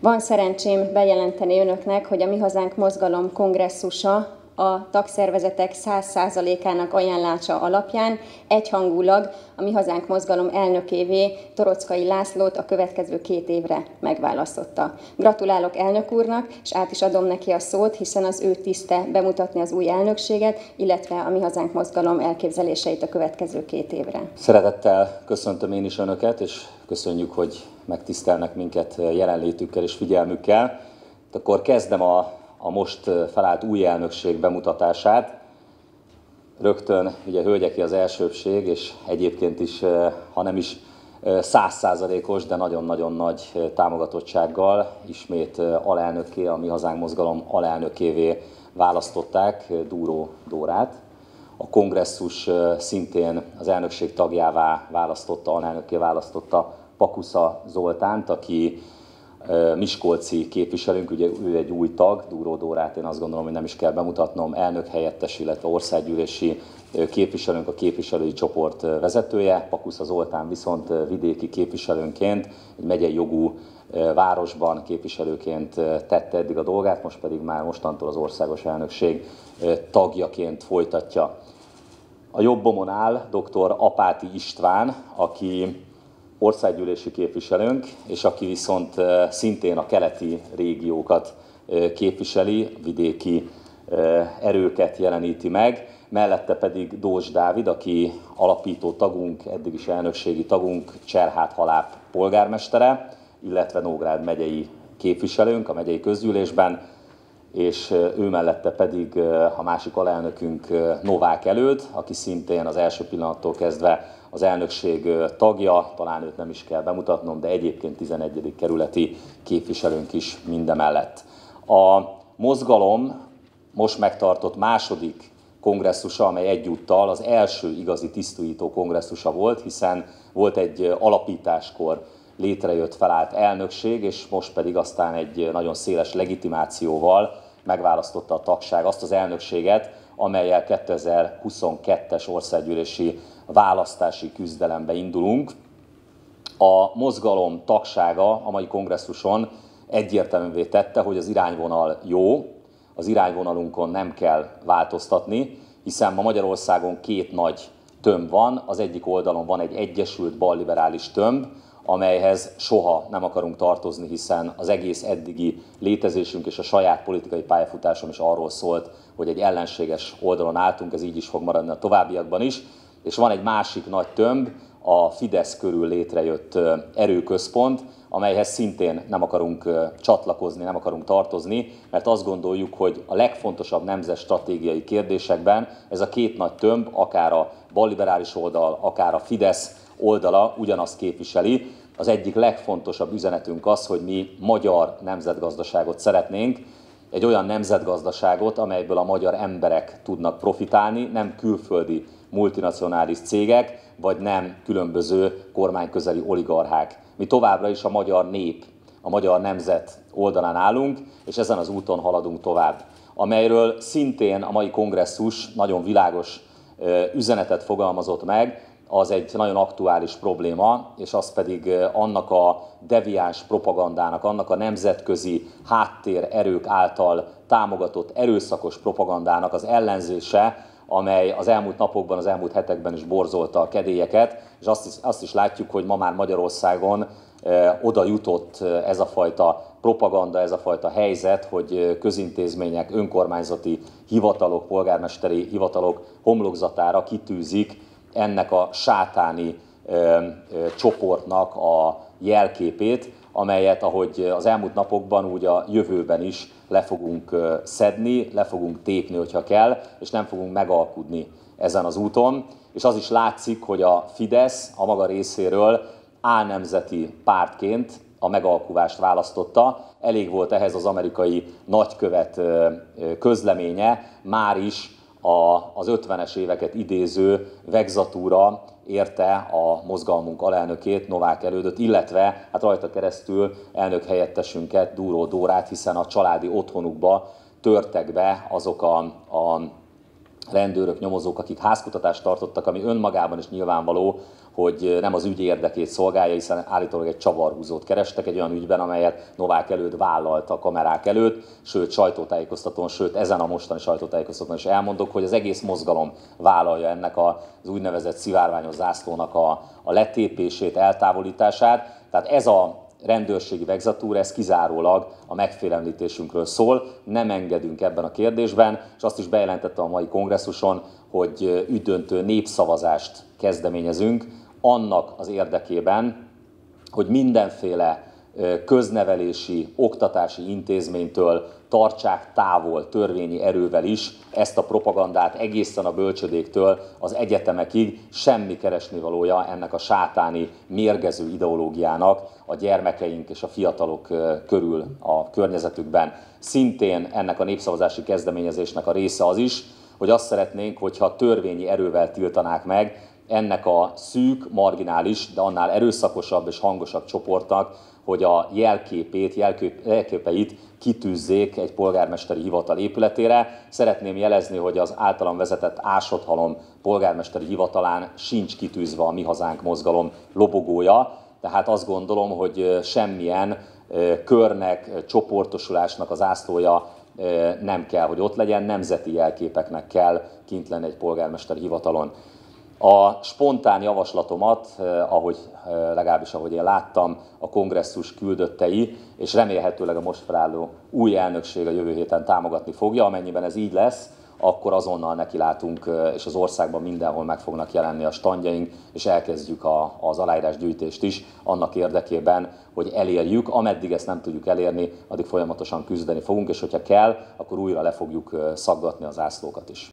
Van szerencsém bejelenteni önöknek, hogy a Mi Hazánk Mozgalom kongresszusa a tagszervezetek 100%-ának ajánlása alapján egyhangulag a Mi Hazánk Mozgalom elnökévé Torockai Lászlót a következő két évre megválasztotta. Gratulálok elnök úrnak, és át is adom neki a szót, hiszen az ő tiszte bemutatni az új elnökséget, illetve a Mi Hazánk Mozgalom elképzeléseit a következő két évre. Szeretettel köszöntöm én is Önöket, és köszönjük, hogy megtisztelnek minket jelenlétükkel és figyelmükkel. Akkor kezdem a a most felállt új elnökség bemutatását. Rögtön ugye hölgyeké az elsőbség, és egyébként is, ha nem is százszázalékos, de nagyon-nagyon nagy támogatottsággal ismét alelnökké, a Mi Hazánk Mozgalom alelnökévé választották Dúró Dórát. A kongresszus szintén az elnökség tagjává választotta, alelnökké választotta Pakusza Zoltánt, aki Miskolci képviselőnk, ugye ő egy új tag, Dúró Dórát én azt gondolom, hogy nem is kell bemutatnom, elnök helyettes, illetve országgyűlési képviselőnk, a képviselői csoport vezetője, Pakusza Zoltán viszont vidéki képviselőnként, egy megyei jogú városban képviselőként tette eddig a dolgát, most pedig már mostantól az országos elnökség tagjaként folytatja. A jobbomon áll dr. Apáti István, aki országgyűlési képviselőnk, és aki viszont szintén a keleti régiókat képviseli, vidéki erőket jeleníti meg, mellette pedig Dós Dávid, aki alapító tagunk, eddig is elnökségi tagunk, Cserhát Haláp polgármestere, illetve Nógrád megyei képviselőnk a megyei közgyűlésben, és ő mellette pedig a másik alelnökünk Novák előtt, aki szintén az első pillanattól kezdve az elnökség tagja, talán őt nem is kell bemutatnom, de egyébként 11. kerületi képviselőnk is mindemellett. A mozgalom most megtartott második kongresszusa, amely egyúttal az első igazi tisztújító kongresszusa volt, hiszen volt egy alapításkor létrejött, felállt elnökség, és most pedig aztán egy nagyon széles legitimációval megválasztotta a tagság azt az elnökséget, amelyel 2022-es országgyűlési választási küzdelembe indulunk. A mozgalom tagsága a mai kongresszuson egyértelművé tette, hogy az irányvonal jó, az irányvonalunkon nem kell változtatni, hiszen ma Magyarországon két nagy tömb van, az egyik oldalon van egy egyesült balliberális tömb, amelyhez soha nem akarunk tartozni, hiszen az egész eddigi létezésünk és a saját politikai pályafutásom is arról szólt, hogy egy ellenséges oldalon álltunk, ez így is fog maradni a továbbiakban is. És van egy másik nagy tömb, a Fidesz körül létrejött erőközpont, amelyhez szintén nem akarunk csatlakozni, nem akarunk tartozni, mert azt gondoljuk, hogy a legfontosabb nemzet stratégiai kérdésekben ez a két nagy tömb, akár a balliberális oldal, akár a Fidesz oldala ugyanazt képviseli. Az egyik legfontosabb üzenetünk az, hogy mi magyar nemzetgazdaságot szeretnénk, egy olyan nemzetgazdaságot, amelyből a magyar emberek tudnak profitálni, nem külföldi multinacionális cégek, vagy nem különböző kormányközeli oligarchák. Mi továbbra is a magyar nép, a magyar nemzet oldalán állunk, és ezen az úton haladunk tovább. Amelyről szintén a mai kongresszus nagyon világos üzenetet fogalmazott meg, az egy nagyon aktuális probléma, és az pedig annak a deviáns propagandának, annak a nemzetközi háttér erők által támogatott erőszakos propagandának az ellenzése, amely az elmúlt napokban, az elmúlt hetekben is borzolta a kedélyeket, és azt is, azt is látjuk, hogy ma már Magyarországon oda jutott ez a fajta propaganda, ez a fajta helyzet, hogy közintézmények, önkormányzati hivatalok, polgármesteri hivatalok homlokzatára kitűzik ennek a sátáni csoportnak a jelképét, amelyet, ahogy az elmúlt napokban, úgy a jövőben is le fogunk szedni, le fogunk tépni, hogyha kell, és nem fogunk megalkudni ezen az úton. És az is látszik, hogy a Fidesz a maga részéről álnemzeti pártként a megalkuvást választotta. Elég volt ehhez az amerikai nagykövet közleménye, már is a, az 50-es éveket idéző vegzatúra érte a mozgalmunk alelnökét, Novák elődöt, illetve hát rajta keresztül elnök helyettesünket, Dúró Dórát, hiszen a családi otthonukba törtek be azok a, a rendőrök, nyomozók, akik házkutatást tartottak, ami önmagában is nyilvánvaló, hogy nem az ügy érdekét szolgálja, hiszen állítólag egy csavarhúzót kerestek egy olyan ügyben, amelyet Novák előtt vállalta a kamerák előtt, sőt sajtótájékoztatón, sőt ezen a mostani sajtótájékoztatón is elmondok, hogy az egész mozgalom vállalja ennek az úgynevezett szivárványos zászlónak a, a letépését, eltávolítását. Tehát ez a rendőrségi vegzatúra, ez kizárólag a megfélemlítésünkről szól, nem engedünk ebben a kérdésben, és azt is bejelentette a mai kongresszuson, hogy üdöntő népszavazást kezdeményezünk annak az érdekében, hogy mindenféle köznevelési, oktatási intézménytől tartsák távol törvényi erővel is ezt a propagandát egészen a bölcsödéktől az egyetemekig semmi keresnivalója ennek a sátáni mérgező ideológiának a gyermekeink és a fiatalok körül a környezetükben. Szintén ennek a népszavazási kezdeményezésnek a része az is, hogy azt szeretnénk, hogyha törvényi erővel tiltanák meg ennek a szűk, marginális, de annál erőszakosabb és hangosabb csoportnak, hogy a jelképét, jelkép, jelképeit kitűzzék egy polgármesteri hivatal épületére. Szeretném jelezni, hogy az általam vezetett Ásodhalom polgármesteri hivatalán sincs kitűzve a Mi Hazánk mozgalom lobogója, tehát azt gondolom, hogy semmilyen körnek, csoportosulásnak az ászlója nem kell, hogy ott legyen, nemzeti jelképeknek kell kint lenni egy polgármesteri hivatalon. A spontán javaslatomat, eh, ahogy eh, legalábbis ahogy én láttam, a kongresszus küldöttei, és remélhetőleg a most felálló új elnökség a jövő héten támogatni fogja, amennyiben ez így lesz, akkor azonnal nekilátunk, eh, és az országban mindenhol meg fognak jelenni a standjaink, és elkezdjük a, az aláírásgyűjtést is annak érdekében, hogy elérjük. Ameddig ezt nem tudjuk elérni, addig folyamatosan küzdeni fogunk, és hogyha kell, akkor újra le fogjuk szaggatni az ászlókat is.